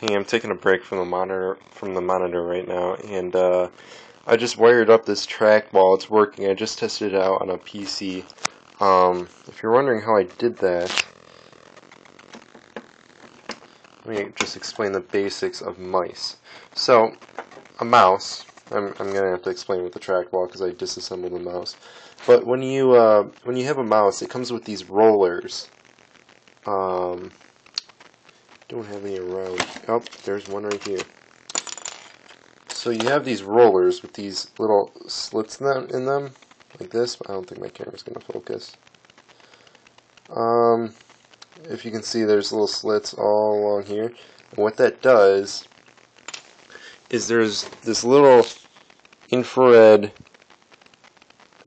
Hey, I'm taking a break from the monitor from the monitor right now, and uh, I just wired up this trackball. It's working. I just tested it out on a PC. Um, if you're wondering how I did that, let me just explain the basics of mice. So, a mouse. I'm I'm gonna have to explain with the trackball because I disassembled the mouse. But when you uh, when you have a mouse, it comes with these rollers. Um, don't have any around. Oh, there's one right here. So you have these rollers with these little slits in them, in them like this. I don't think my camera's going to focus. Um, if you can see, there's little slits all along here. And what that does is there's this little infrared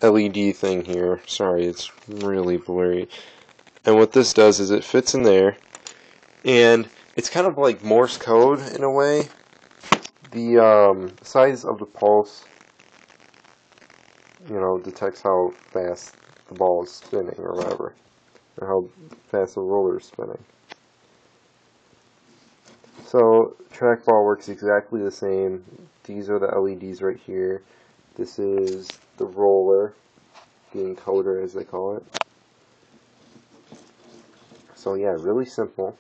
LED thing here. Sorry, it's really blurry. And what this does is it fits in there and it's kind of like Morse code in a way. The um, size of the pulse, you know, detects how fast the ball is spinning or whatever, or how fast the roller is spinning. So trackball works exactly the same. These are the LEDs right here. This is the roller, the encoder as they call it. So yeah, really simple.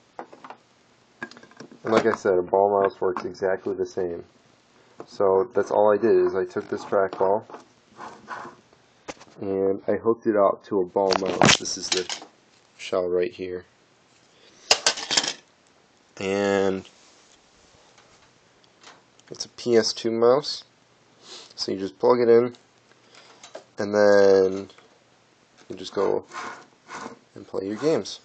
And like I said, a ball mouse works exactly the same. So that's all I did is I took this trackball and I hooked it up to a ball mouse. This is the shell right here. And it's a PS2 mouse. So you just plug it in and then you just go and play your games.